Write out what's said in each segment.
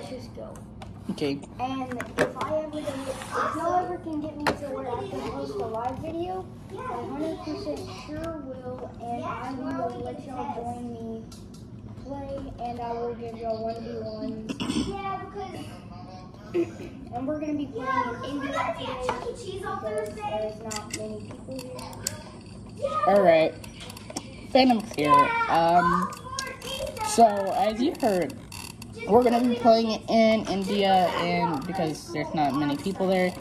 let's just go. Okay. And if I ever get, if y'all ever can get me to where I can post a live video, I 100% sure will, and I will let y'all join me play, and I will give y'all one v ones. Yeah, because And we're gonna be playing in India gonna be at Chuck E. Cheese on because Thursday. there's not many people here. All right. Phantom's here. Um. So as you heard, we're gonna be playing it in India, and because there's not many people there.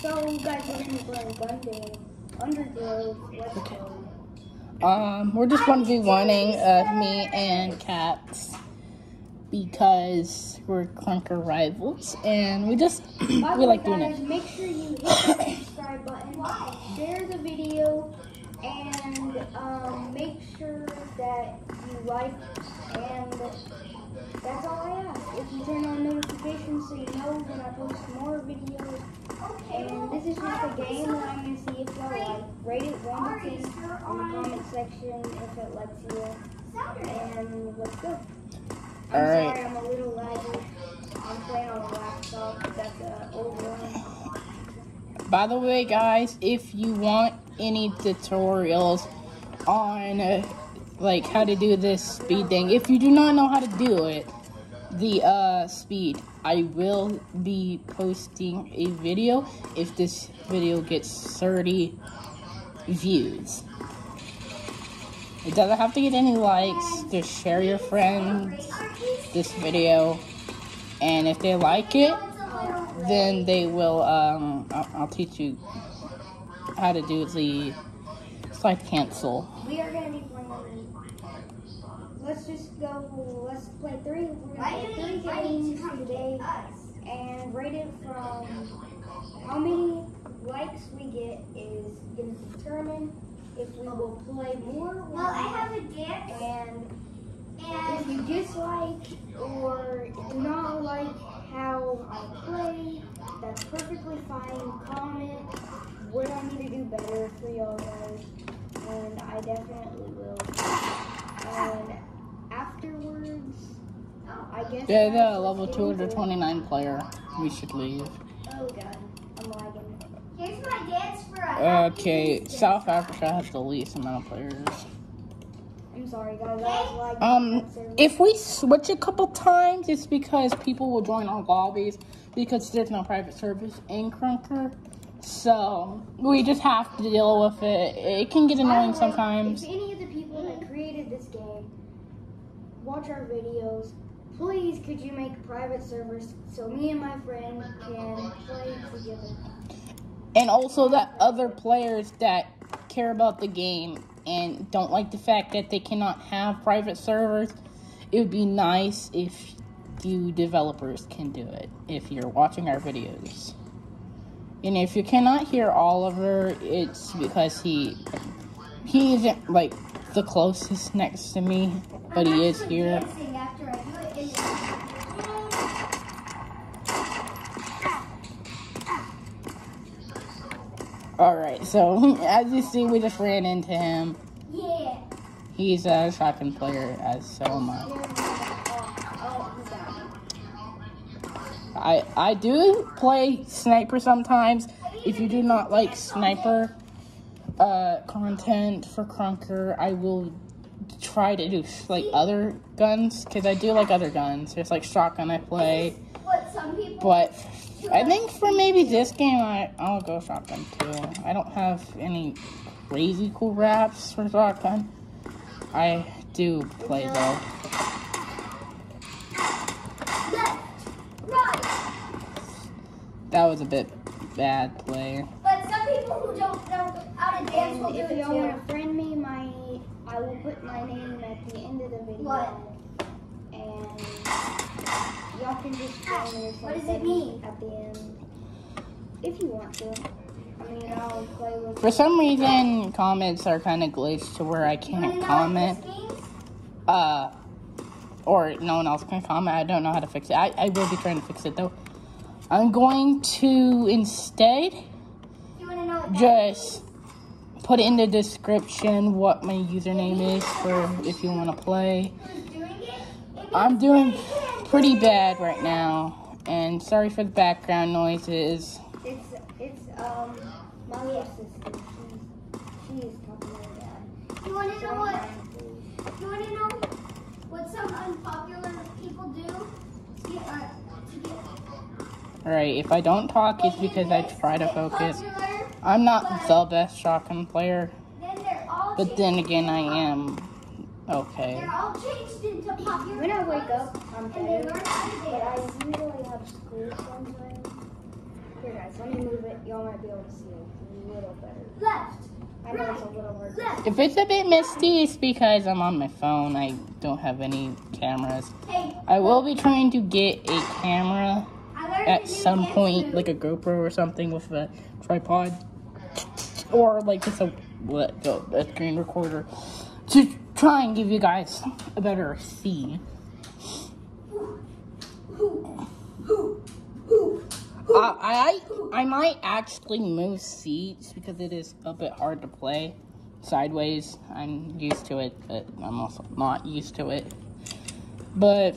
So you guys are gonna be playing Gundam, Undergrowth, let's go. Um, we're just one v oneing uh, me and Cats because we're Krunker rivals, and we just we like doing guys, it. make sure you hit the subscribe button, share the video, and um, make sure that you like. And that's all I ask. If you turn on notifications so you know when I post more videos. Okay. And this is just a game that I'm gonna see if y'all like. Rate it one to ten in the comment section if it lets you. And let's go. I'm All right. sorry, I'm a little laggy. I'm playing on a laptop. That's an old one. By the way, guys, if you want any tutorials on uh, like how to do this speed thing, if you do not know how to do it, the uh, speed, I will be posting a video if this video gets 30 views. It doesn't have to get any likes. Just share your friends this video, and if they like it, then they will. Um, I'll, I'll teach you how to do the slide cancel. We are be playing. Let's just go. Let's play three. We're gonna play three games today and rate it from how many likes we get is gonna determine if we will play more. Well, I have a dance, and if and you dislike or do not like how I play, that's perfectly fine. Comment what I need to do better for y'all guys, and I definitely will. And afterwards, I guess. Yeah, guys, the let's level get into it. 229 player. We should leave. Oh god, I'm lagging. here's my dance for a Okay, Easter. South Africa has the least amount of players. I'm sorry guys, I. Um, if we switch a couple times, it's because people will join our lobbies because there's no private service in Krunker. So we just have to deal with it. It can get annoying way, sometimes. If any of the people that created this game watch our videos, please could you make private servers so me and my friend can play together? And also that other players that care about the game and don't like the fact that they cannot have private servers, it would be nice if you developers can do it if you're watching our videos. And if you cannot hear Oliver, it's because he he isn't like the closest next to me, but he is here. Alright, so as you see, we just ran into him. Yeah. He's a shotgun player, as so am I. I I do play sniper sometimes. If you do not like sniper uh, content for Krunker, I will try to do like other guns because I do like other guns. There's like shotgun I play, What some people but I think for maybe this game I I'll go shotgun too. I don't have any crazy cool wraps for shotgun. I do play though. That was a bit bad play. But some people who don't know how to dance will And do if it y'all too. want to friend me, my I will put my name at the end of the video. What? And y'all can just friend me or What does it mean? at the end. If you want to. I mean, I'll play with For some reason, comments are kind of glitched to where I can't comment. what this means? Uh, or no one else can comment. I don't know how to fix it. I, I will be trying to fix it though. I'm going to instead You wanna know what that just put in the description what my username is for if you want to play. means? Who's doing it? It I'm doing they can pretty bad right now. And sorry for the background noises. It's it's um my little sister. She she is talking to her dad. You want to know what? You want to know what some unpopular people do to get, uh, to get Alright, if I don't talk, it's because I try to focus. popular? I'm not the best shotgun player, Then all but then again, I am. Okay. They're all changed into popular. When I wake up, I'm and they better. learn how to But I usually have school sometimes. Here guys, let me move it. Y'all might be able to see it a little better. Left, I know it's a little hard. left. If it's a bit misty, it's because I'm on my phone. I don't have any cameras. Hey, I will be trying to get a camera I a at some point, move. like a GoPro or something with a tripod, or like just a what a, a screen recorder to try and give you guys a better see. Uh, I I might actually move seats because it is a bit hard to play sideways. I'm used to it, but I'm also not used to it. But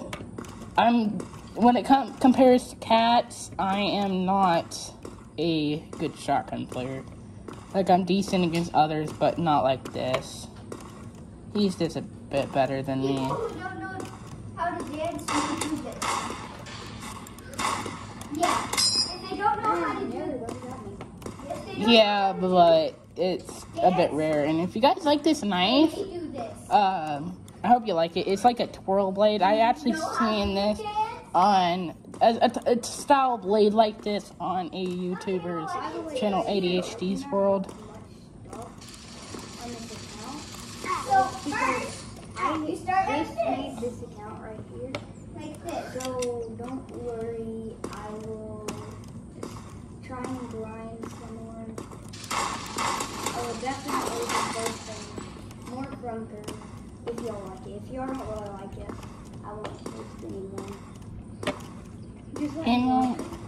I'm when it com- compares to cats, I am not a good shotgun player. Like I'm decent against others, but not like this. He's just a bit better than me. People who don't know how to dance need to do this. Yeah, if they don't know how to do Yeah, it, what does that mean? if they don't Yeah, but it's a bit rare. And if you guys like this knife, know how to do this. um, I hope you like it. It's like a twirl blade. I actually Know seen to this on a, a, a style blade like this on a YouTuber's channel, ADHD's World. On this account. So I you start like this, this account right here. like this. So don't worry, I will just try and grind some more. I will definitely be posting more Krunker if y'all like it. If y'all don't really like it, I won't post anyone. Just let me And.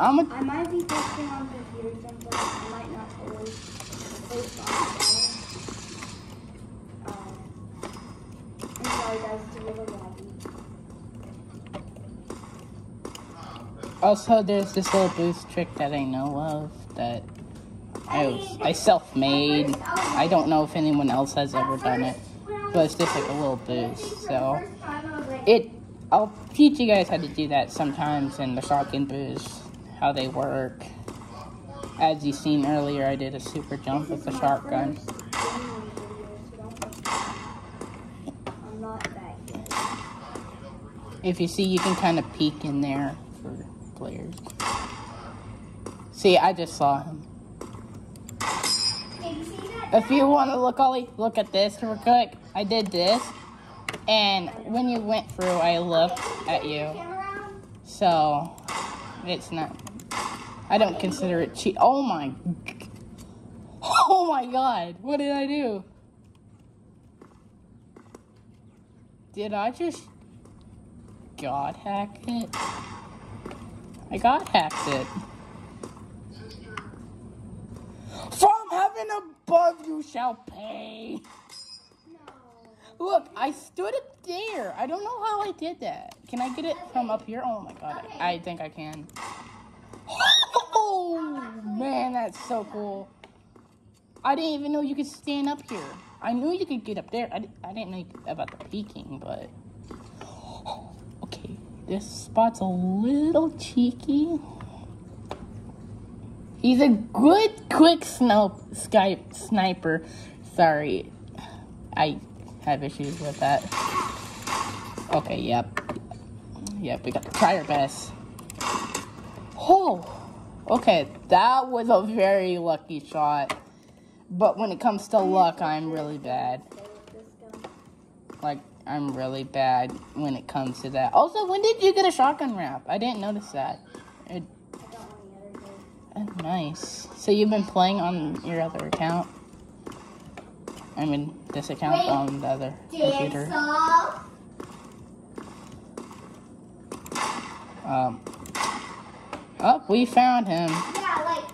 I'm a, I might be posting on computer sometimes. I might not always post on the phone. Um, I'm sorry guys, it's a little laggy. also there's this little boost trick that I know of that I was, I self-made. I don't know if anyone else has ever done it, but it's just like a little boost. So it, I'll teach you guys how to do that sometimes in the shotgun boost, how they work. As you seen earlier, I did a super jump with the shotgun. I'm not that good. If you see, you can kind of peek in there for players. See, I just saw him. If you want to look, Ollie, look at this real quick. I did this, and when you went through, I looked at you. So, it's not. I don't consider it cheat. Oh my. Oh my god. What did I do? Did I just. God hack it? I got hacked it. From heaven above you shall pay. No. Look, I stood up there. I don't know how I did that. Can I get it from up here? Oh my god, I, I think I can. Oh man, that's so cool. I didn't even know you could stand up here. I knew you could get up there. I, I didn't know about the peeking, but okay, this spot's a little cheeky. He's a good, quick snow Skype sniper. Sorry, I have issues with that. Okay, yep, yep. We got try our best. Oh, okay, that was a very lucky shot. But when it comes to luck, I'm really bad. Like, I'm really bad when it comes to that. Also, when did you get a shotgun wrap? I didn't notice that. It, I got one the other day. oh, nice. So you've been playing on your other account? I mean, this account Wait. on the other computer. Um. Oh, we found him. Yeah, like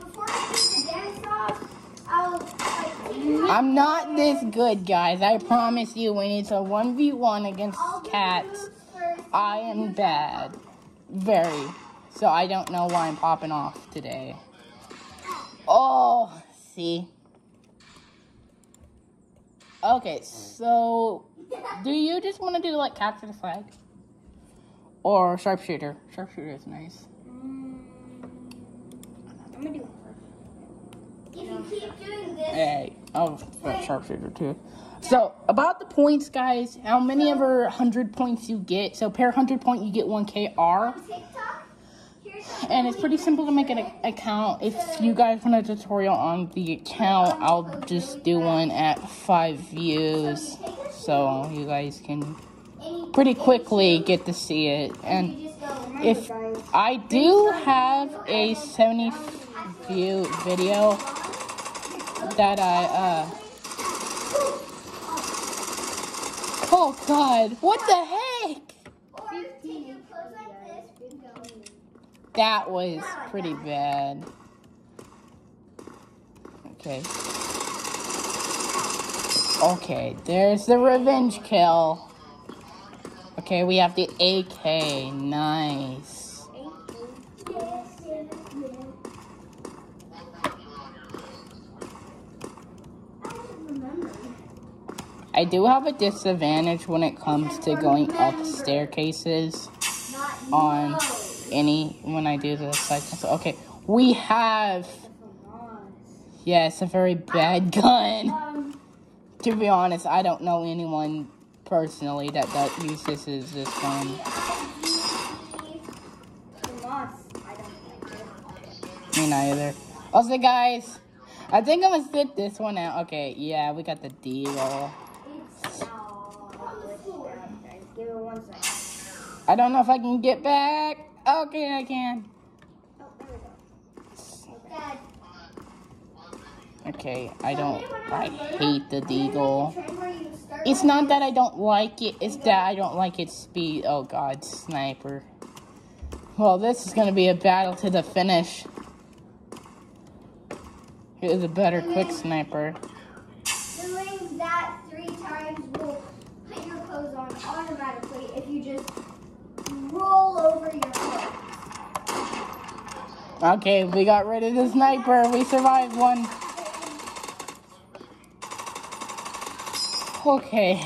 before I do the dance off, I'll like take him I'm not this good, guys. I promise you, when it's a 1v1 against cats, I am bad. Very. So I don't know why I'm popping off today. Oh, see. Okay, so do you just want to do like capture the flag? Or sharpshooter? Sharpshooter is nice. Mm, I'm gonna do If you keep doing this, Hey, I'll put sharpshooter too. So about the points, guys. How many ever hundred points you get? So per hundred point, you get one KR, on TikTok, here's and it's pretty simple to make an account. If you guys want a tutorial on the account, I'll just do one at five views, so you guys can pretty quickly get to see it. And you just go. Remember, if. I do have a 70 view video that I uh Oh god, what the heck? That was pretty bad. Okay. Okay, there's the revenge kill. Okay, we have the AK. Nice. Yes, yes, yes. I don't remember. I do have a disadvantage when it comes to going up staircases on any when I do this. console. Okay, we have yeah, a very bad gun. To be honest, I don't know anyone personally that that uses this, this gun. Like. Me neither. Also, guys, I think I'm gonna sit this one out. Okay, yeah, we got the deal. It's oh, glitched out, guys. Give it one second. I don't know if I can get back. Okay, I can. Oh, there we go. Dad, Okay, I don't. I hate the deagle. train where you start It's not that I don't like it, it's that I don't like its speed. Oh god, sniper. Well, this is gonna be a battle to the finish. Who's a better quick sniper? Doing that three times will put your clothes on automatically if you just roll over your clothes. Okay, we got rid of the sniper. We survived one. Okay.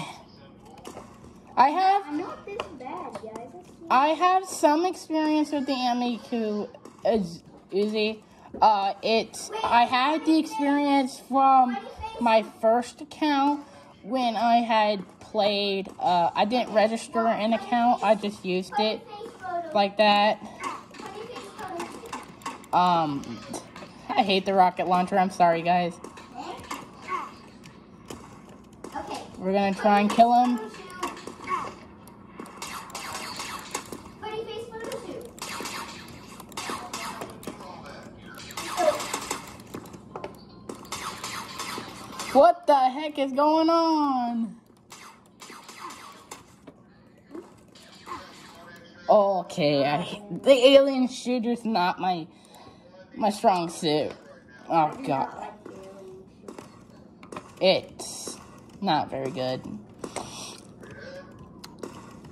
I have I'm not this bad, guys. I have some experience with the Uz- Uzi. Uh, it I had the experience from my first account when I had played. Uh, I didn't register an account. I just used it like that. Um, I hate the rocket launcher. I'm sorry, guys. We're gonna try and kill him. What the heck is going on? Okay, I, the alien shooter's not my my strong suit. Oh god, it's not very good.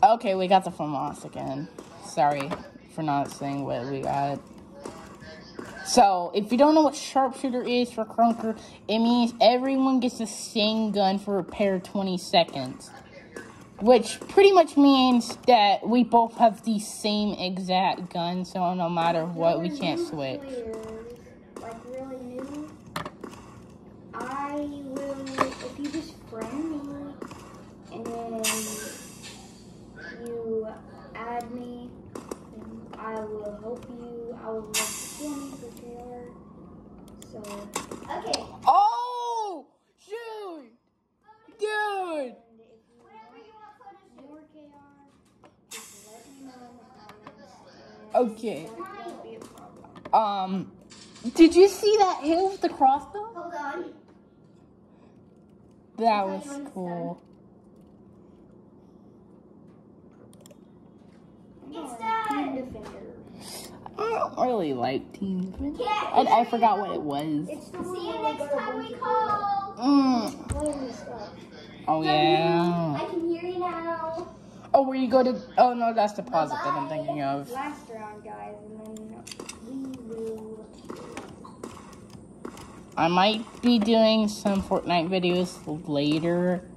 Okay, we got the FAMAS again. Sorry for not saying what we got. So, if you don't know what sharpshooter is for Krunker, it means everyone gets the same gun for a pair of 20 seconds. Which pretty much means that we both have the same exact gun, so no matter what, we can't switch. Like really new. I will if you just friend me and then you add me, I will help you. I will love to kill for Taylor. So Okay. Oh! Shoot! Dude! and if you Whatever you want photo shoot. more KR, just let me know in the comments. Okay. And that won't be a problem. Um, did you see that hill with the crossbow? Hold on. That was cool. It's Team done. I don't really like Team Defense. Yeah, I, I forgot what it was. It's the See you next time we call. Mm. playing this stuff. Oh yeah. I can hear you now. Oh, where you go to? Oh no, that's the deposit that I'm thinking of. Last round, guys, and then we will. I might be doing some Fortnite videos later,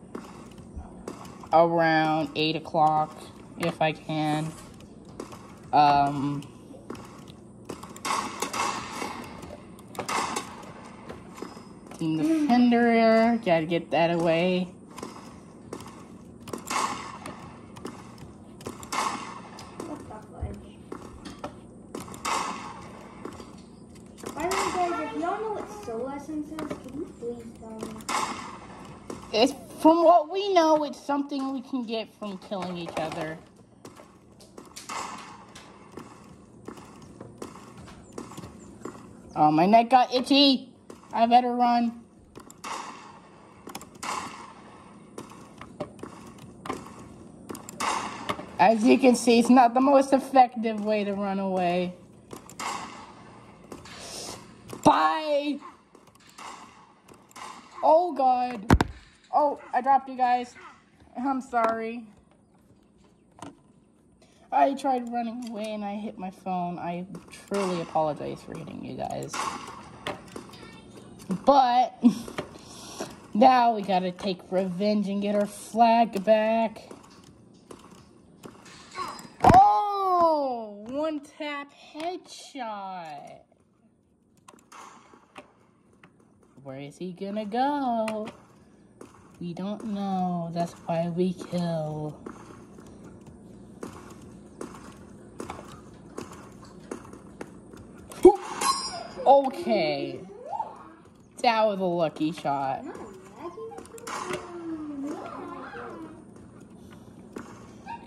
around eight o'clock, if I can. Um. Team Defender, gotta get that away. What the fudge? By the guys, know what Soul Essence is, can you please tell me? It's from what we know, it's something we can get from killing each other. Oh, my neck got itchy. I better run. As you can see, it's not the most effective way to run away. Oh god. Oh, I dropped you guys. I'm sorry. I tried running away and I hit my phone. I truly apologize for hitting you guys. But now we gotta take revenge and get our flag back. Oh, one tap headshot. Where is he gonna go? We don't know. That's why we kill. Okay. That was a lucky shot.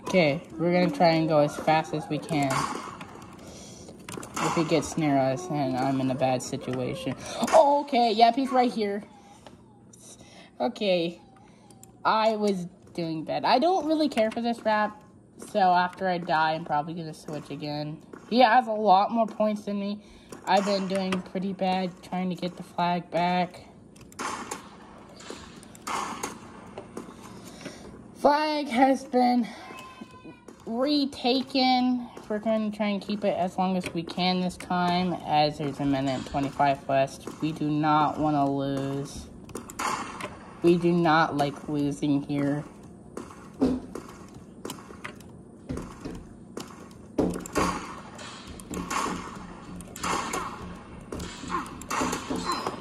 Okay, we're gonna try and go as fast as we can. If he gets near us and I'm in a bad situation. Oh, okay, yep, he's right here. Okay, I was doing bad. I don't really care for this wrap, so after I die, I'm probably gonna switch again. He has a lot more points than me. I've been doing pretty bad trying to get the flag back. Flag has been retaken. We're going to try and keep it as long as we can this time, as there's a minute and 25 left. We do not want to lose. We do not like losing here.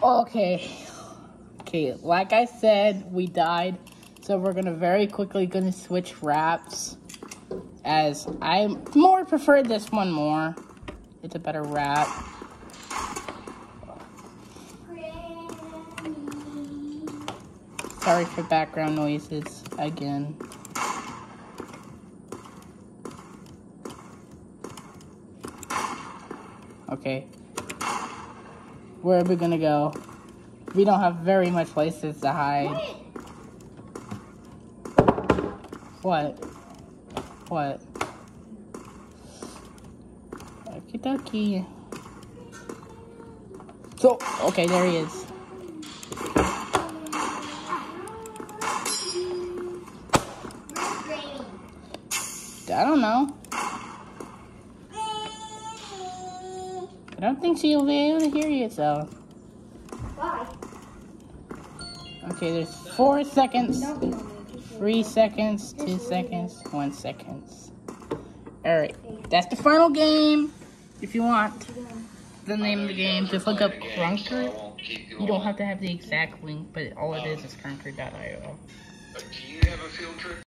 Okay. Okay, like I said, we died. So we're gonna very quickly gonna switch wraps. As I more prefer this one more. It's a better wrap. Sorry for background noises again. Okay. Where are we gonna go? We don't have very much places to hide. What? What? Okie dokie. So, okay, there he is. I don't know. I don't think she'll be able to hear you, so. Why? Okay, there's four seconds, three seconds, two seconds, one seconds. Alright, that's the final game. If you want the name of the game, just look up Krunker. You don't have to have the exact link, but all it is is krunker.io.